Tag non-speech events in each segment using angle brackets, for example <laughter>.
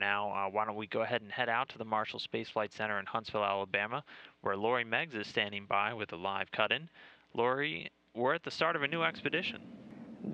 Now, uh, why don't we go ahead and head out to the Marshall Space Flight Center in Huntsville, Alabama, where Lori Meggs is standing by with a live cut-in. Lori, we're at the start of a new expedition.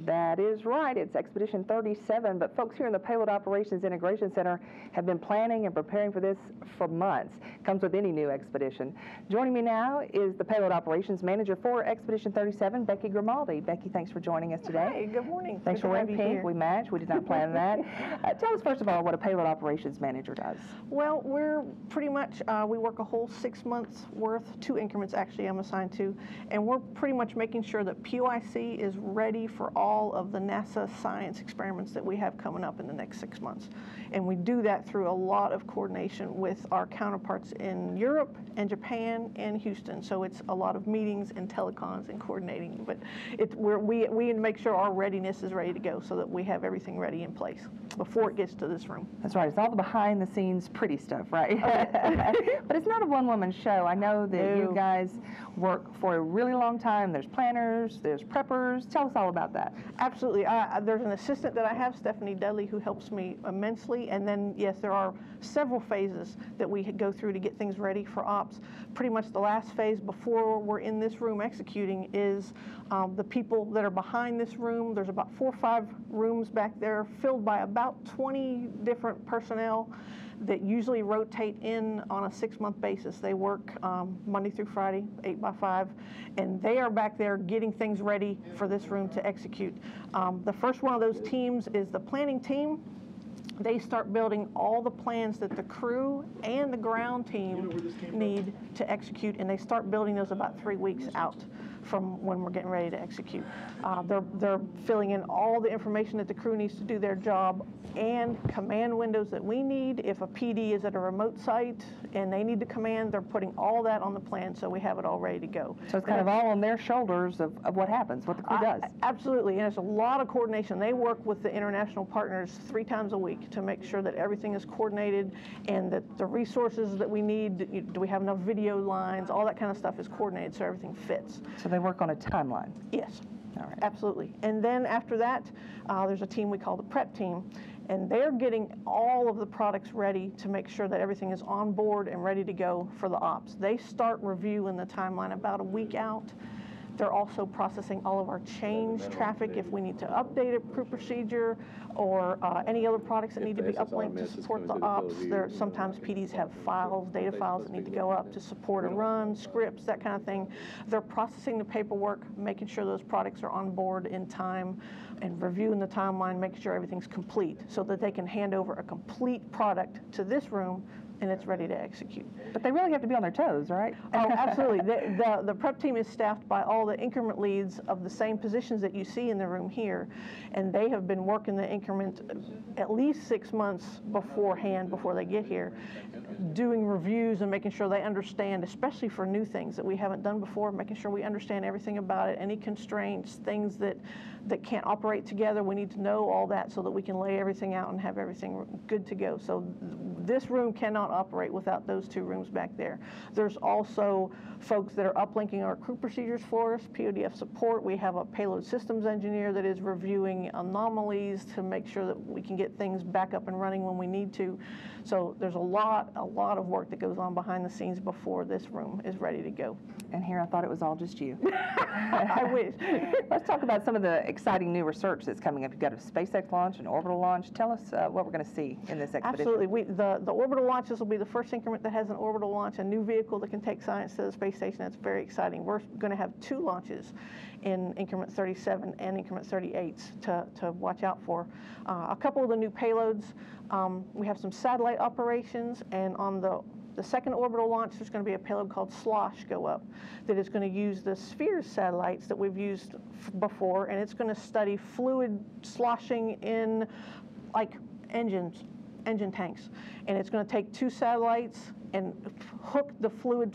That is right. It's Expedition 37, but folks here in the Payload Operations Integration Center have been planning and preparing for this for months. Comes with any new expedition. Joining me now is the Payload Operations Manager for Expedition 37, Becky Grimaldi. Becky, thanks for joining us today. Hey, good morning. Thanks Good for wearing pink. here. We match. We did not plan that. <laughs> Uh, tell us first of all what a Payload Operations Manager does. Well, we're pretty much, uh, we work a whole six months worth, two increments actually I'm assigned to, and we're pretty much making sure that POIC is ready for all of the NASA science experiments that we have coming up in the next six months. And we do that through a lot of coordination with our counterparts in Europe and Japan and Houston. So it's a lot of meetings and telecons and coordinating. But it, we're, we, we make sure our readiness is ready to go so that we have everything ready in place before it gets to this room. That's right. It's all the behind the scenes pretty stuff, right? <laughs> but it's not a one woman show. I know that you guys work for a really long time. There's planners, there's preppers. Tell us all about that. Absolutely. I, I- there's an assistant that I have, Stephanie Dudley, who helps me immensely. And then, yes, there are several phases that we go through to get things ready for ops. Pretty much the last phase before we're in this room executing is um, the people that are behind this room. There's about four or five rooms back there filled by about 20 different personnel that usually rotate in on a six-month basis. They work um, Monday through Friday, eight by five, and they are back there getting things ready for this room to execute. Um, the first one of those teams is the planning team. They start building all the plans that the crew and the ground team need to execute, and they start building those about three weeks out from when we're getting ready to execute. Uh, they're, they're filling in all the information that the crew needs to do their job and command windows that we need. If a PD is at a remote site and they need to command, they're putting all that on the plan so we have it all ready to go. So it's kind of all on their shoulders of, of what happens, what the crew does. I- Absolutely, and it's a lot of coordination. They work with the international partners three times a week to make sure that everything is coordinated and that the resources that we need, do we have enough video lines, all that kind of stuff is coordinated so everything fits. So they work on a timeline. Yes, All right. absolutely. And then after that, uh, there's a team we call the prep team, and they're getting all of the products ready to make sure that everything is on board and ready to go for the ops. They start reviewing the timeline about a week out. They're also processing all of our change traffic if we need to update a crew procedure or uh, any other products that need to be uplinked to support the ops. There, sometimes PDs have files, data files that need to go up to support a run, scripts, that kind of thing. They're processing the paperwork, making sure those products are on board in time, and reviewing the timeline, making sure everything's complete, so that they can hand over a complete product to this room and it's ready to execute. But they really have to be on their toes, right? Oh, <laughs> absolutely. The, the, the prep team is staffed by all the increment leads of the same positions that you see in the room here. And they have been working the increment at least six months beforehand, before they get here, doing reviews and making sure they understand, especially for new things that we haven't done before, making sure we understand everything about it, any constraints, things that, that can't operate together. We need to know all that so that we can lay everything out and have everything good to go. So this room cannot operate without those two rooms back there. There's also folks that are uplinking our crew procedures for us, PODF support. We have a payload systems engineer that is reviewing anomalies to make sure that we can get things back up and running when we need to. So there's a lot, a lot of work that goes on behind the scenes before this room is ready to go. And here I thought it was all just you. <laughs> <laughs> I wish. Let's talk about some of the exciting new research that's coming up. You've got a SpaceX launch, an orbital launch. Tell us uh, what we're going to see in this expedition. Absolutely. We, the, the orbital launches will be the first increment that has an orbital launch, a new vehicle that can take science to the space station. That's very exciting. We're going to have two launches in increment 37 and increment 38 to, to watch out for. Uh, a couple of the new payloads, um, we have some satellite operations, and on the the second orbital launch, there's going to be a payload called SLOSH go up that is going to use the Spheres satellites that we've used before, and it's going to study fluid sloshing in like engines, engine tanks. And it's going to take two satellites and hook the fluid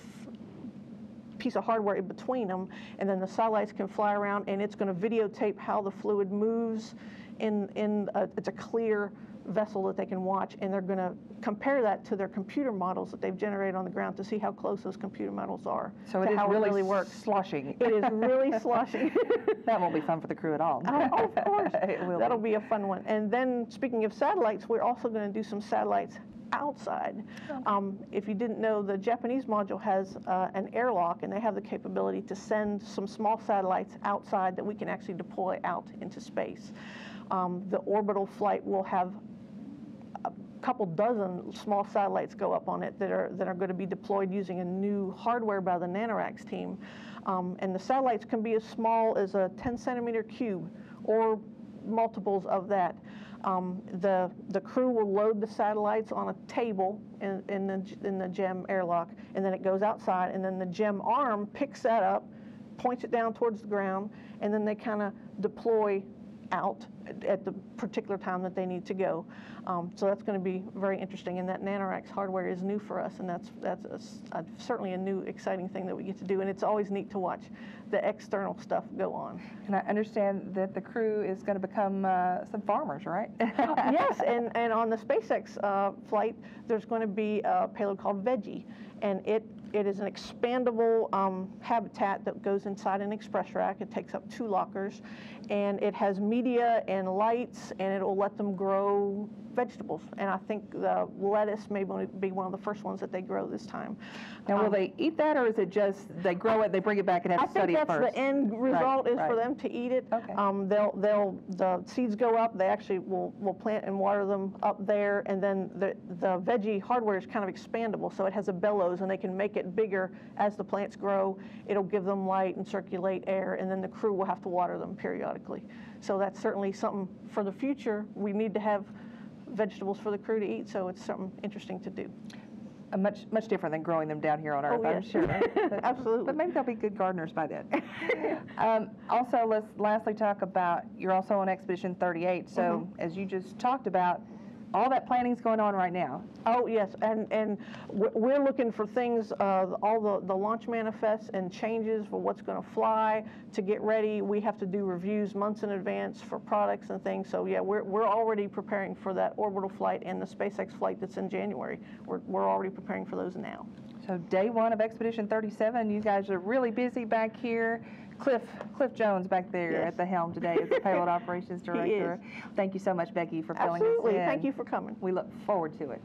piece of hardware in between them, and then the satellites can fly around, and it's going to videotape how the fluid moves in, in a, it's a clear vessel that they can watch, and they're going to compare that to their computer models that they've generated on the ground to see how close those computer models are So it is how really, it really works. sloshing. It is really <laughs> sloshy. that won't be fun for the crew at all. Oh, of course. <laughs> it will That'll be. be a fun one. And then, speaking of satellites, we're also going to do some satellites outside. Um, if you didn't know, the Japanese module has uh, an airlock, and they have the capability to send some small satellites outside that we can actually deploy out into space. Um, the orbital flight will have a couple dozen small satellites go up on it that are that are going to be deployed using a new hardware by the NanoRacks team. Um, and the satellites can be as small as a 10 centimeter cube or multiples of that. Um, the the crew will load the satellites on a table in, in the in the JEM airlock, and then it goes outside, and then the JEM arm picks that up, points it down towards the ground, and then they kind of deploy out at- at the particular time that they need to go. Um, so that's going to be very interesting. And that NanoRacks hardware is new for us, and that's that's a a- certainly a new exciting thing that we get to do. And it's always neat to watch the external stuff go on. And I understand that the crew is going to become uh, some farmers, right? <laughs> yes, and, and on the SpaceX uh, flight, there's going to be a payload called Veggie, and it it is an expandable um, habitat that goes inside an express rack. It takes up two lockers, and it has media and lights, and it will let them grow vegetables. And I think the lettuce may be one of the first ones that they grow this time. Now, will Um, they eat that, or is it just they grow it, they bring it back and have I to study think that's the end result is for them to eat it. Okay. Um, they'll, they'll, the seeds go up, they actually will, will plant and water them up there, and then the, the veggie hardware is kind of expandable, so it has a bellows, and they can make it bigger as the plants grow. It'll give them light and circulate air, and then the crew will have to water them periodically. So that's certainly something for the future. We need to have vegetables for the crew to eat, so it's something interesting to do. Uh, much much different than growing them down here on Earth, Oh, I'm yes. sure. <laughs> But- Absolutely. But maybe they'll be good gardeners by then. <laughs> um, also, let's lastly talk about you're also on Expedition 38. So, Mm-hmm. as you just talked about, all that planning is going on right now. Oh, yes, and, and we're- looking for things, uh, all the, the launch manifests and changes for what's going to fly to get ready. We have to do reviews months in advance for products and things. So, yeah, we're, we're already preparing for that orbital flight and the SpaceX flight that's in January. We're, we're already preparing for those now. So, day one of Expedition 37, you guys are really busy back here. Cliff Cliff Jones back there Yes. at the helm today as the <laughs> payload operations director. Thank you so much, Becky, for filling us in. Absolutely. Thank you for coming. We look forward to it.